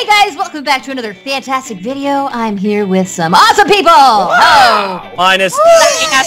Hey guys, welcome back to another fantastic video. I'm here with some awesome people. Oh, Minus. yeah.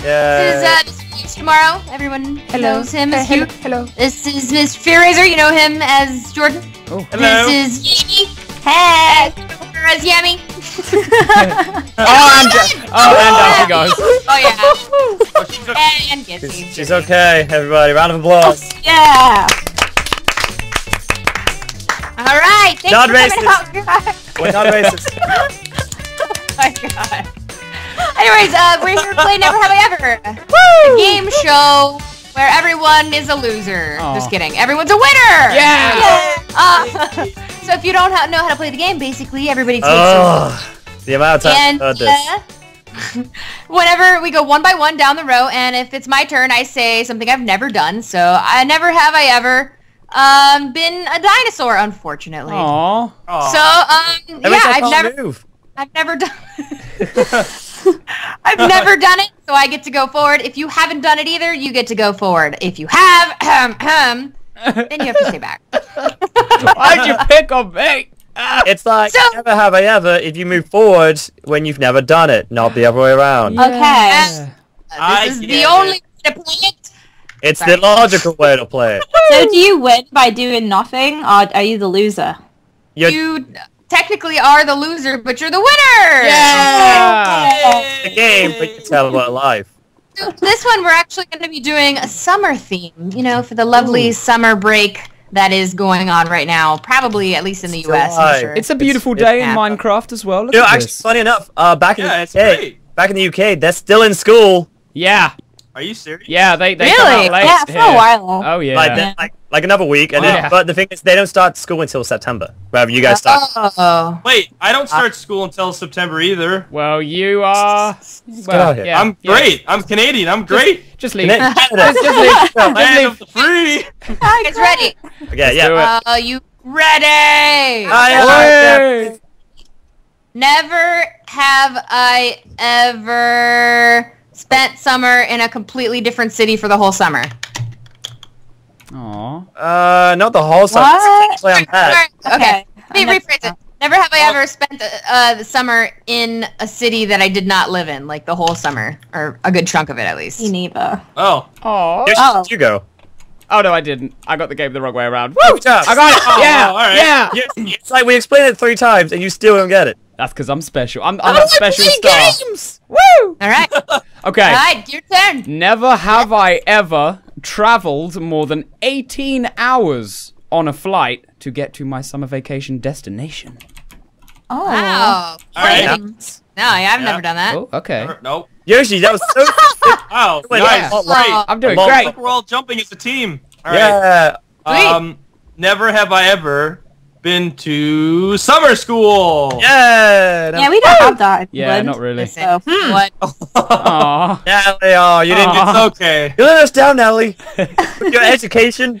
This is uh, Mr. Hughes tomorrow. Everyone Hello. knows him as hello, Hugh. hello. This is Miss Fear Raiser. You know him as Jordan. Oh. Hello. This is Yammy. Hey. As Yammy. Oh, and oh, and down she goes. Oh yeah. Oh, she's a- And Gizzy. She's, she's okay, everybody. Round of applause. Yeah. Thanks Not for coming racist. out. We're not racist. Oh my god. Anyways, uh, we're here to play Never Have I Ever. A game show where everyone is a loser. Aw. Just kidding. Everyone's a winner. Yeah. Uh, so if you don't ha- know how to play the game, basically everybody takes Oh, the amount of time and I've this. uh, whenever we go one by one down the row, and if it's my turn, I say something I've never done. So I never have I ever um, been a dinosaur, unfortunately. Aw. Aw. So um, yeah, I've I never. move. I've never done. I've never done it, so I get to go forward. If you haven't done it either, you get to go forward. If you have, ahem, ahem, then you have to stay back. Why'd you pick on me? It's like So- never have I ever if you move forward when you've never done it, not the other way around. Okay. Yeah. I This is get the it. only way to play it. It's Sorry. the logical way to play it. So do you win by doing nothing, or are you the loser? You're You technically are the loser, but you're the winner. Yeah. the game, but you tell about life. So this one, we're actually going to be doing a summer theme. You know, for the lovely summer break that is going on right now. Probably, at least in the U.S. July. I'm sure. It's a beautiful It's- day in yeah. Minecraft as well. Look You know, actually, this. funny enough, uh, back in Yeah, the UK, back in the UK, they're still in school. Yeah. Are you serious? Yeah, they they Really? come out late Yeah, for here. a while. Oh yeah. Like, they're- like, like another week, and then, but the thing is, they don't start school until September. Wherever you guys start. Oh. Wait, I don't start school until September either. well, you are. get Well, yeah, I'm yeah. great. I'm Canadian. I'm great. Just leave. Canada. just, just leave. Just Land leave. of the free. It's ready. Okay, do yeah. it. Uh, you ready? Aye, Oi! Never have I ever spent summer in a completely different city for the whole summer. Aw. Uh, not the whole summer. What? Actually, I'm. Okay. Okay. Let me I'm not- rephrase it. Never have I ever spent the, uh, the summer in a city that I did not live in, like the whole summer, or a good chunk of it at least. Me neither. Oh. Aw. Yoshi, Oh. you go. Oh no, I didn't. I got the game the wrong way around. Woo! Woo! I got it. Oh, yeah. all right. Yeah. You- It's like we explained it three times and you still don't get it. That's because I'm special. I'm, I'm a special star. games. Woo! All right. All Okay. right, your turn. Never have I ever traveled more than 18 hours on a flight to get to my summer vacation destination. Oh. Wow. All right. Crazy. No, yeah, I've Yeah. never done that. Oh, okay. Nope. Yoshi, that was so. Wow. Wait, nice. yeah. Great. I'm doing Well, great. Look, We're all jumping as a team. All right. yeah. Sweet. Um, never have I ever been to summer school. Yeah. Yeah, we don't have that. in Yeah, not really. So, hmm. what? Aw. Natalie, oh, you didn't. Aw. It's okay. You let us down, Natalie. With your education.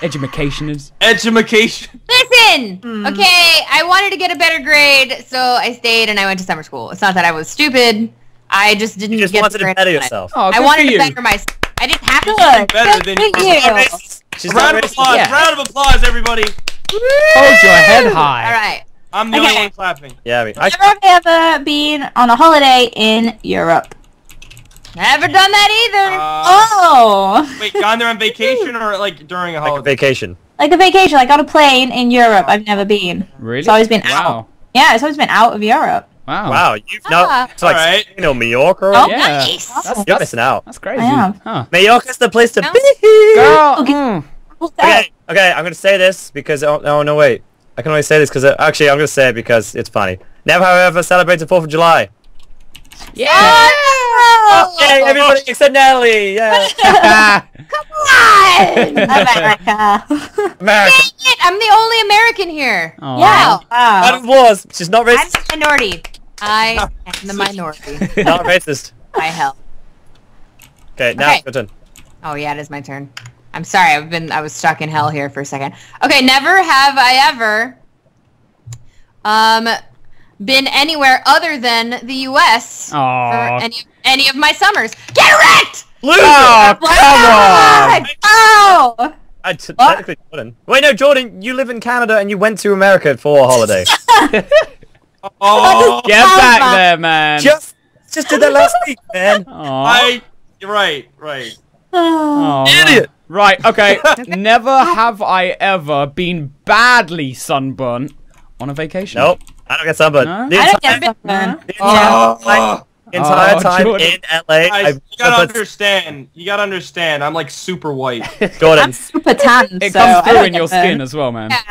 Educationers. Education. Listen. Hmm. Okay, I wanted to get a better grade, so I stayed and I went to summer school. It's not that I was stupid. I just didn't You just get wanted the to grade better I wanted. yourself. Oh, I good wanted for to better myself. I didn't have to. Good. Better Good than you. you. She's Round of applause. Yeah. Round of applause, everybody. Hold your head high. All right. I'm the only one clapping. Yeah, I mean, I, Never have I ever been on a holiday in Europe. Never done that either. Uh, Oh. Wait, gone there on vacation or like during a holiday? like a vacation. Like a vacation, like on a plane in Europe. I've never been. Really? It's always been Wow. out. Yeah, it's always been out of Europe. Wow. Wow, you've Ah. not. It's like Alright. you know Mallorca. Oh, Yeah. Nice. That's, You're missing out. that's crazy. I am. Huh. Mallorca's the place to No. be. Girl. Okay. mm. Okay, okay, I'm gonna say this because oh no, no wait, I can only say this because uh, actually I'm gonna say it because it's funny. Never have I ever celebrated Fourth of July. Yeah. Oh, Yay, everybody except Natalie. Yeah, Come on, America. America. Dang it, I'm the only American here. Aw. yeah. That Wow. was. She's not racist. I'm the minority. I am the minority. not racist. By hell. Okay, now Okay. it's your turn. Oh yeah, it is my turn. I'm sorry, I've been I was stuck in hell here for a second. Okay, never have I ever um been anywhere other than the US for any any of my summers. Get wrecked! Loser. Oh, come on. Oh! I I t- technically Jordan. Wait, no, Jordan, you live in Canada and you went to America for a holiday. Oh, Get How back about- there, man. just, just did that last week, man. Aw. I. Right, right. Aw, Idiot. Right, okay. Never have I ever been badly sunburnt on a vacation. Nope, I don't get sunburned. No? The I don't get sunburn. the entire Oh, time, entire Oh, time Jordan. in LA, Guys, I've you gotta understand. You gotta understand. I'm like super white. Jordan, I'm super tan, It so comes through in your get burned. skin as well, man. Yeah.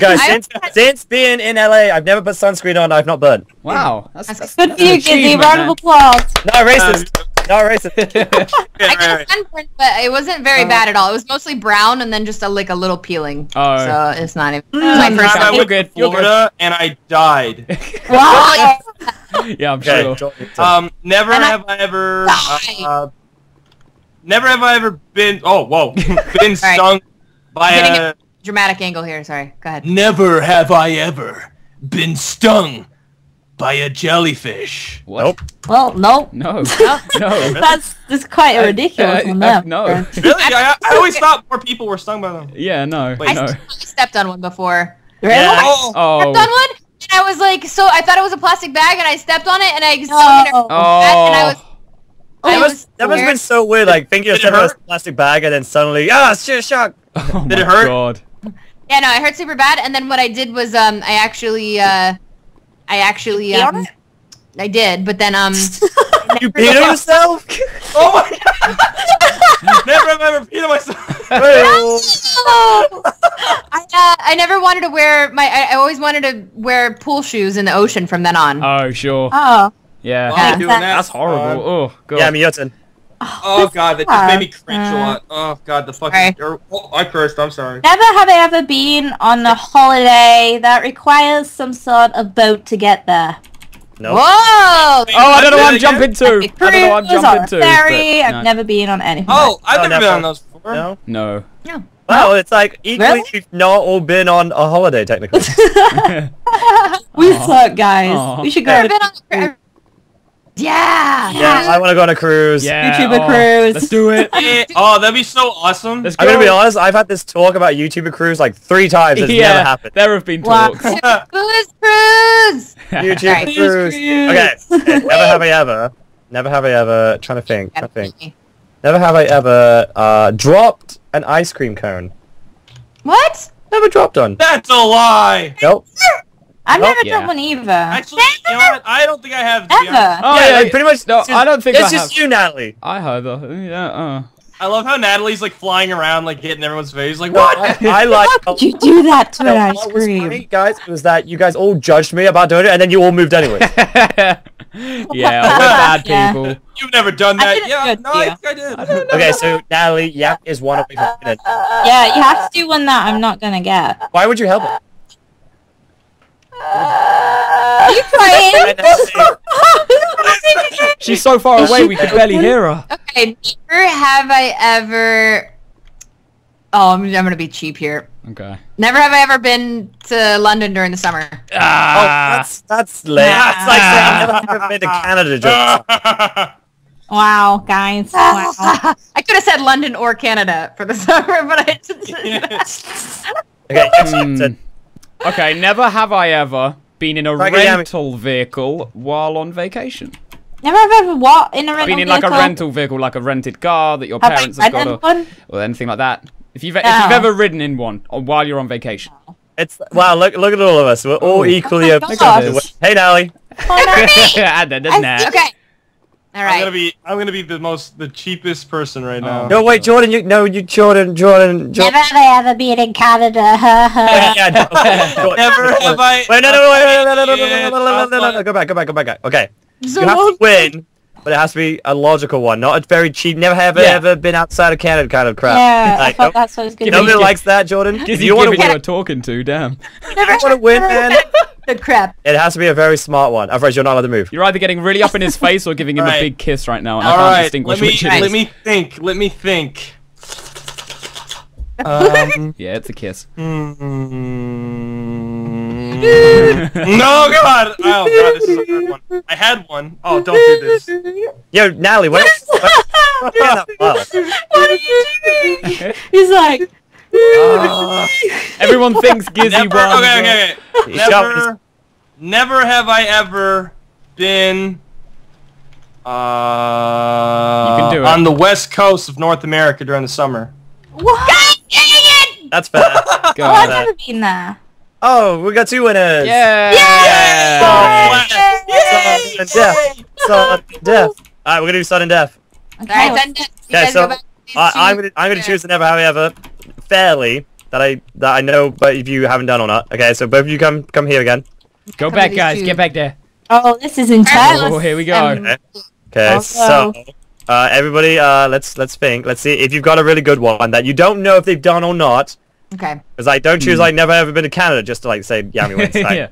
guys, since, since being in LA, I've never put sunscreen on. I've not burnt. Wow. That's, That's that's, Good for you, Gizzy. Round of applause. Not racist. Not racist. Yeah, I right, got right. sunburned, but it wasn't very bad at all. It was mostly brown and then just a, like a little peeling. Oh. So it's not even. Mm. My first time I time. You're went to you're good. Florida and I died. Wow. yeah, I'm Okay, sure. Jordan, Um, never And have I ever. Uh, never have I ever been. Oh, whoa! been right. stung by Getting a. Dramatic angle here. Sorry. Go ahead. Never have I ever been stung by a jellyfish. What? Nope. Well, no. No. no. That's just quite a ridiculous Uh, one there. no. Really? I, I always thought more people were stung by them. Yeah, no. Wait, no. I stepped on one before. Really? Yeah. Oh, Oh. Stepped on one, and I was like, so I thought it was a plastic bag, and I stepped on it, and I No. sunk in her Oh. and I was. That was that must have been so weird, like thinking you're it stepping on a plastic bag and then suddenly, ah, shit, shock. Oh Did my it hurt? God. Yeah, no, it hurt super bad. And then what I did was, um, I actually, uh, I actually, You pee on um, I did, but then, um, You beat yourself? oh my god! never have I ever peed on myself. I, uh, I never wanted to wear my. I, I always wanted to wear pool shoes in the ocean from then on. Oh, sure. Oh. Yeah. Why am I doing that? That's horrible. Oh, God. yeah, I mean, your turn. Oh god, that just made me cringe a Uh, lot. Oh god, the fucking. Or, oh, I cursed. I'm sorry. Never have I ever been on a holiday that requires some sort of boat to get there. Nope. Whoa! Oh, I don't know what I'm jumping to. I don't know what I'm jumping a to. ferry. but I've never been on anything. Oh, I've Oh, never been on those before. No? No. Wow, it's like equally Really? we've not all been on a holiday, technically. we suck, guys. Aw. We should go Never to been on a- yeah. yeah, I want to go on a cruise. Yeah. YouTuber oh, cruise. Let's do it. Oh, that'd be so awesome. Let's. I'm gonna be honest, I've had this talk about YouTuber cruise like three times. It's yeah, never happened. there have been Wow. talks. Cruise, cruise. YouTuber Sorry. cruise. Okay, okay, never have I ever, never have I ever, trying to think, trying to think. Never have I ever uh, dropped an ice cream cone. What? Never dropped one. That's a lie. Nope. I've Nope. never Yeah. done one either. Actually, you know what? I don't think I have. to be honest. Ever. Oh yeah, yeah, like, pretty much. No, it's just- I don't think it's I just have. you, Natalie. I have. the yeah. Uh. I love how Natalie's like flying around, like hitting everyone's face. Like what? I, I like. How could you do that to an No, ice what was funny, cream? guys, was that you guys all judged me about doing it, and then you all moved anyway. yeah, we're bad Yeah. people. You've never done that. Yeah, no, I deal. think I did. okay, so Natalie, Yak is one away from winning. Yeah, you have to do one that I'm not gonna get. Why would you help it? Are you crying? She's so far away we could barely hear her. Okay, never have I ever. Oh, I'm, I'm gonna be cheap here. Okay. Never have I ever been to London during the summer. Oh, Ah. that's that's lame. That's like saying I've never, never been to Canada. Jokes. wow, guys. Wow. I could have said London or Canada for the summer, but I just. Okay, next turn. Okay, never have I ever been in a Right, yeah, rental vehicle while on vacation. Never have ever what in a rental Been in like a rental vehicle, like a rented car that your Have I parents have got, or, one? or anything like that. If you've if you've ever ridden in one or while you're on vacation. It's wow. Look, look at all of us. We're all Oh. equally. Oh up- my gosh. Hey, Natalie. Oh, no, me. Add that, doesn't okay. All I'm gonna be. I'm gonna be the most, the cheapest person right now. Oh. No, wait, Jordan. You no, you Jordan, Jordan, Jordan. Never have I ever been in Canada. Yeah, yeah, no, Never have I. Wait, no, no, wait, wait, no, no, no, no, no, no, no, no, no, no, go back, go back, go back. Okay, you have to win, but it has to be a logical one, not a very cheap. Never have Yeah. ever been outside of Canada kind of crap. Yeah, I Like, thought nope. that's what I was gonna Nobody likes that, Jordan. If Gizzy you want to giving win, talking to, damn. Never you want to win, man. The crap. It has to be a very smart one. Otherwise, you're not allowed to move. You're either getting really up in his face or giving him a big kiss right now, and I can't right, distinguish let me which it is. let me think. Let me think. Um, Yeah, it's a kiss. mm, no, God! Oh God, this is a hard one. I had one. Oh, don't do this. Yo, Natalie, what? what- what are you doing? He's like, Uh, Everyone thinks Gizzy never, won. okay, okay, okay. He's his- Never, never have I ever been uh, You can do it. on the west coast of North America during the summer. What? That's fair. Oh, I've on. never been there. oh, we got two winners. Yeah. Sudden death. Sudden death. Alright, we're gonna do sudden death. Okay. Alright, then, you Okay, so go back to these I, two- I'm gonna I'm gonna choose the never have I ever fairly that I that I know both of you haven't done or not. Okay, so both of you come come here again. Go Come back, with guys. these Get back there. Oh, this is intense. Oh, here we go. Um, Okay. Okay, so uh, everybody, uh, let's let's think. Let's see if you've got a really good one that you don't know if they've done or not. Okay. Because I don't choose like never ever been to Canada just to like say Yammy wins. Like, yeah.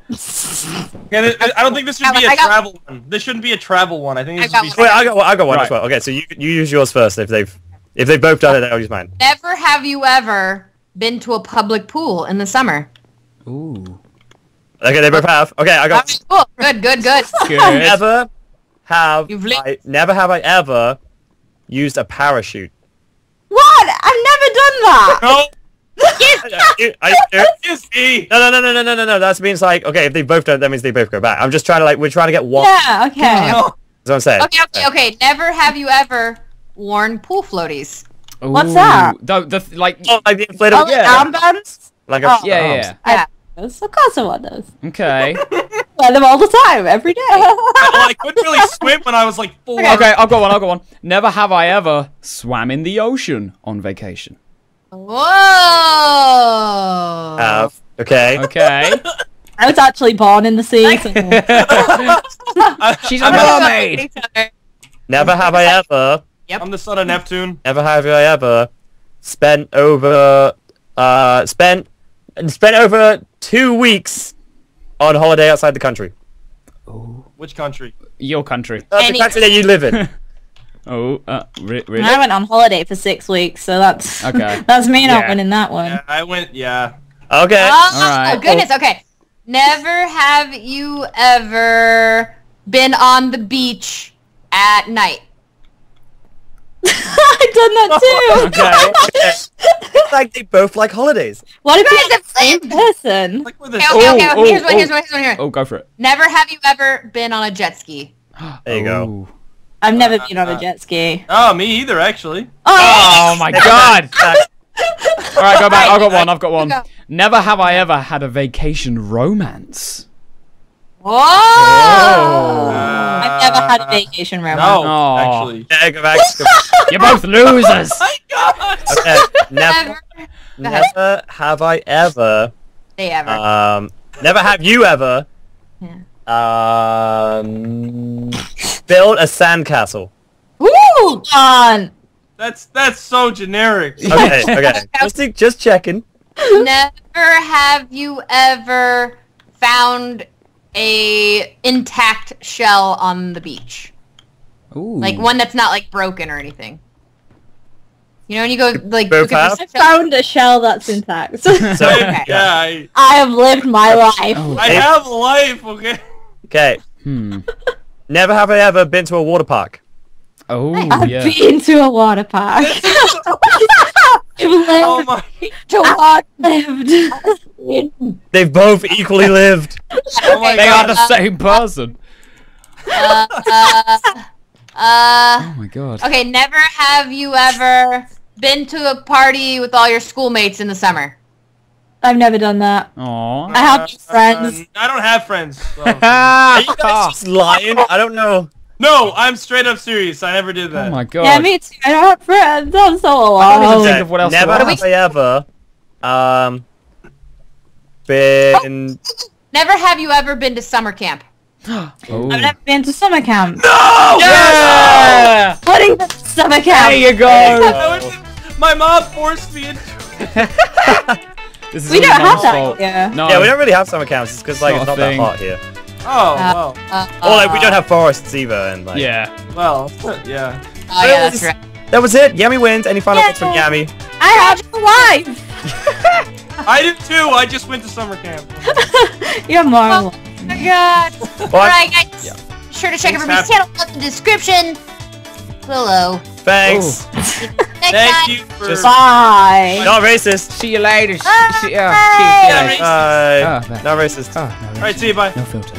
Yeah, th- I don't think this should be got- a I got- travel one. This shouldn't be a travel one. I think this I should got be. Wait, I got one. I got one Right. as well. Okay, so you you use yours first if they've if they've both done it. I'll use mine. Never have you ever been to a public pool in the summer. Ooh. Okay, they both have. Okay, I got. Alright, cool. Good, good, good. Good. Never have You've li- I never have I ever used a parachute. What? I've never done that. No, I, I, is no, no, no, no, no, no, no, no. That means like okay, if they both don't, that means they both go back. I'm just trying to like we're trying to get one. Yeah. Okay. No. That's what I'm saying. Okay, okay, okay. Never have you ever worn pool floaties. What's that? The, the, like, Oh, like the inflatable. Oh, like Yeah. armbands? Like a, Oh. yeah, arms. yeah. Yeah. Those- Of course I want those. Okay. Wear them all the time, every day. Well, oh, I couldn't really swim when I was like four. Okay, I'll go on, I'll go on. Never have I ever swam in the ocean on vacation. Whoa. Have. Okay. Okay. I was actually born in the sea. So... She's a I'm, mermaid! Never have I ever. I'm the son of Neptune. Never have I ever spent over. Uh, spent spent over two weeks on holiday outside the country. Oh. Which country? Your country. That's Any- the country that you live in. Oh, uh, re- really? I went on holiday for six weeks, so that's Okay. that's me not Yeah. winning that one. Yeah, I went. Yeah. Okay. Oh, Alright. goodness. Okay. Never have you ever been on the beach at night. I've done that too. Okay. it's like they both like holidays. What if You you're guys the same person? Like with this. Okay, okay, okay. Oh. Here's oh, one. Here's oh. one. Here's one. Here's oh. one. Oh, go for it. Never have you ever been on a jet ski. There you go. Oh. I've never uh, been on a uh, jet ski. Uh. Oh, me either, actually. Oh, oh my god! Alright, go back. I've got one, I've got one. Never have I ever had a vacation romance. Whoa! I've never had a vacation romance. No, Aw. actually. Yeah, go back. You're both losers! My God. Okay. Never, Never. never have I ever. They ever. Um. Never have you ever. Yeah. Um. Build a sandcastle. Woo! On. That's that's so generic. Okay. Okay. just just checking. Never have you ever found a intact shell on the beach. Ooh. Like one that's not like broken or anything. You know when you go like Both look at the I found a shell that's intact. So Okay. yeah, I, I have lived my life. Oh, I have life. Okay. Okay. hmm. Never have I ever been to a water park. Oh, I've yeah. been to a water park. I've lived Oh my. to what lived. They've both equally lived. Oh my They are God. the same person. uh, uh, uh, Oh my god. okay, never have you ever been to a party with all your schoolmates in the summer. I've never done that. Aww. I have friends. Uh, I don't have friends. so- Are you guys just lying? I don't know. no, I'm straight up serious. I never did that. Oh my god. Yeah, me too. I don't have friends. I'm so alone. I don't even alone. think of what else Never to have ask. I ever um been Never have you ever been to summer camp. Oh. I've never been to summer camp. Yeah! What is summer camp? There you go. I went- my mom forced me into This is We all don't have that fault. here. No. Yeah, we don't really have summer camps. It's because like Not it's a not that thing. hot here. Oh, Uh, well. Uh, Or like we don't have forests either, and like Yeah. Well, yeah. Oh yeah, that's right. that was it. Yammy wins. Any final thoughts from Yay. Yammy? I have a wife. I did too. I just went to summer camp. You're more. Oh my god. Well, Alright guys, Yeah. be sure to check Thanks, everybody's Hap. channel in the description. Hello. Thanks. Thank Thank guys. you for. Just- Bye. Not racist. See you later. See, see, oh, see, see you Bye. later. Bye. Oh. Not racist. Oh, no, All right, see you. Bye. no filter.